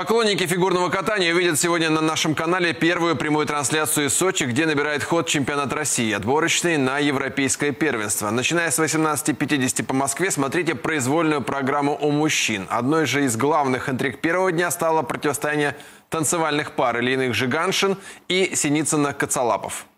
Поклонники фигурного катания увидят сегодня на нашем канале первую прямую трансляцию из Сочи, где набирает ход чемпионат России, отборочный на европейское первенство. Начиная с 18.50 по Москве, смотрите произвольную программу у мужчин. Одной же из главных интриг первого дня стало противостояние танцевальных пар Ильиных Жиганшин и Синицына-Кацалапов. Жеребьевка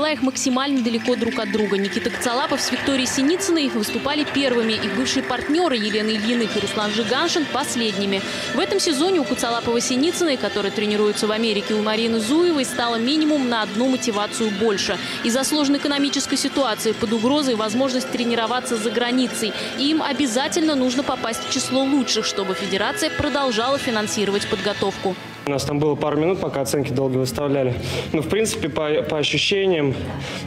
развела их максимально далеко друг от друга. Никита Коцалапов с Викторией Синицыной выступали первыми. Их бывшие партнеры Елена Ильиных и Руслан Жиганшин – последними. В этом сезоне у Коцалапова-Синицыной, который тренируется в Америке у Марины Зуевой, стало минимум на одну мотивацию больше. Из-за сложной экономической ситуации под угрозой возможность тренироваться за границей. Им обязательно нужно попасть в число лучших, чтобы федерация продолжала финансировать подготовку. У нас там было пару минут, пока оценки долго выставляли. Ну, в принципе, по, по ощущениям,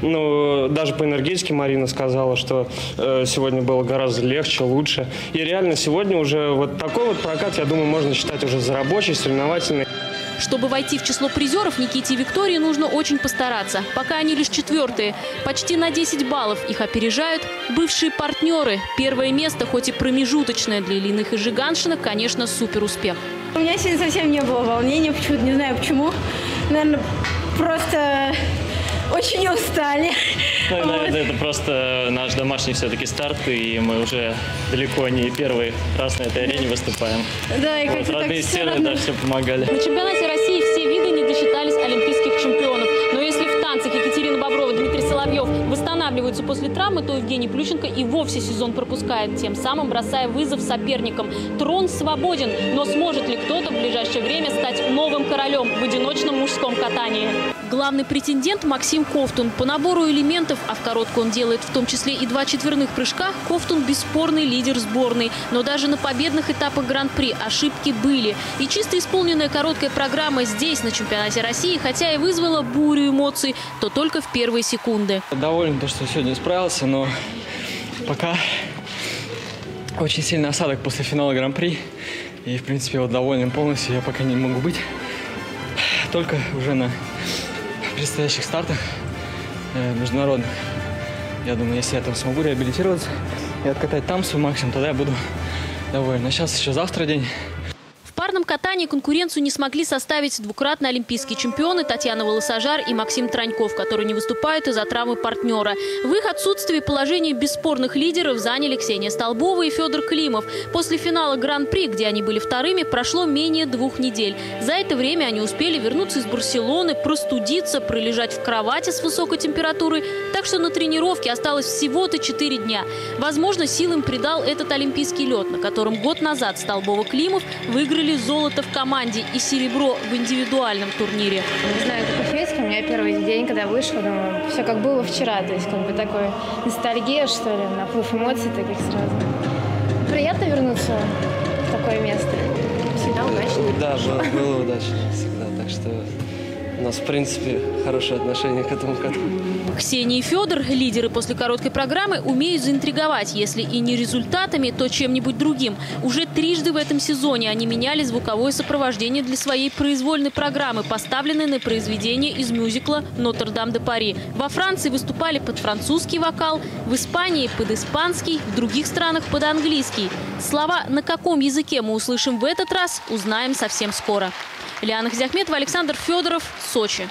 ну, даже по энергетике Марина сказала, что э, сегодня было гораздо легче, лучше. И реально сегодня уже вот такой вот прокат, я думаю, можно считать уже за рабочий, соревновательный. Чтобы войти в число призеров, Никите и Виктории нужно очень постараться. Пока они лишь четвертые. Почти на 10 баллов их опережают бывшие партнеры. Первое место, хоть и промежуточное для Ильиных и Жиганшина, конечно, супер успех. У меня сегодня совсем не было волнения, почему-то не знаю почему. Наверное, просто очень устали. Ну, Вот. наверное, это просто наш домашний все-таки старт, и мы уже далеко не первый раз на этой арене выступаем. Да, и Вот, как-то так родные всё стены, равно. да, все помогали. На чемпионате России все виды не досчитались олимпийских чемпионов. Но если в танцах Екатерина Боброва, Дмитрий Соловьев восстанавливаются после травмы, то Евгений Плющенко и вовсе сезон пропускает, тем самым бросая вызов соперникам. Трон свободен, но сможет ли кто-то в ближайшее время стать новым королем в одиночном мужском катании? Главный претендент Максим Ковтун. По набору элементов, а в короткую он делает в том числе и два четверных прыжка, Ковтун бесспорный лидер сборной. Но даже на победных этапах Гран-при ошибки были. И чисто исполненная короткая программа здесь, на чемпионате России, хотя и вызвала бурю эмоций, то только в первые секунды. Доволен, то, что сегодня справился, но пока очень сильный осадок после финала Гран-при. И, в принципе, вот доволен полностью я пока не могу быть. Только уже на предстоящих стартах э, международных. Я думаю, если я там смогу реабилитироваться и откатать там свой максимум, тогда я буду доволен. А сейчас еще завтра день. Парном катании конкуренцию не смогли составить двукратные олимпийские чемпионы Татьяна Волосожар и Максим Траньков, которые не выступают из-за травмы партнера. В их отсутствии положение бесспорных лидеров заняли Ксения Столбова и Федор Климов. После финала Гран-при, где они были вторыми, прошло менее двух недель. За это время они успели вернуться из Барселоны, простудиться, пролежать в кровати с высокой температурой. Так что на тренировке осталось всего-то 4 дня. Возможно, сил им придал этот олимпийский лед, на котором год назад Столбова-Климов выиграли золото в команде и серебро в индивидуальном турнире. Не знаю, как у у меня первый день, когда вышла, думаю, все как было вчера, то есть как бы такой ностальгия, что ли, наплыв эмоций таких сразу. Приятно вернуться в такое место. Всегда удачно. Да, было, было удачно всегда. Так что у нас, в принципе, хорошее отношение к этому катку. Ксения и Федор, лидеры после короткой программы, умеют заинтриговать, если и не результатами, то чем-нибудь другим. Уже трижды в этом сезоне они меняли звуковое сопровождение для своей произвольной программы, поставленной на произведение из мюзикла «Нотр-Дам-де-Пари». Во Франции выступали под французский вокал, в Испании – под испанский, в других странах – под английский. Слова «на каком языке» мы услышим в этот раз, узнаем совсем скоро. Лиана Хазяхметова, Александр Федоров, Сочи.